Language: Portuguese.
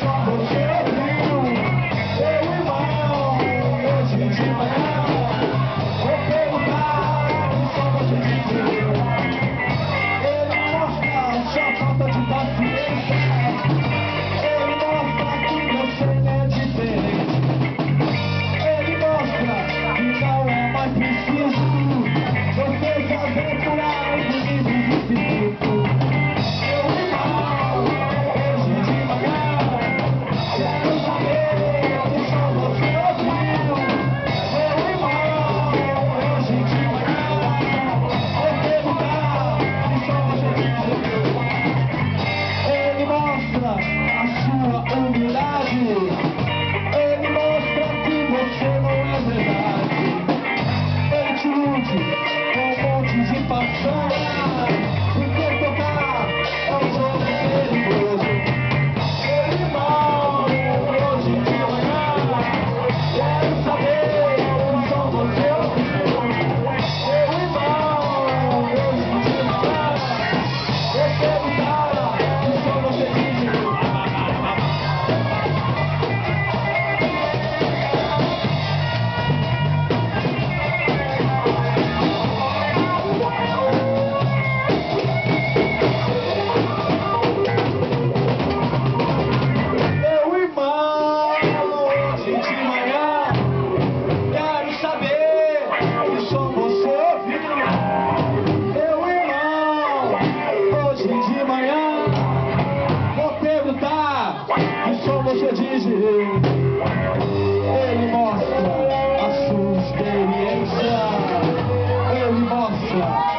follow you. de manhã Vou perguntar Que som você diz Ele mostra a sua experiência. Ele mostra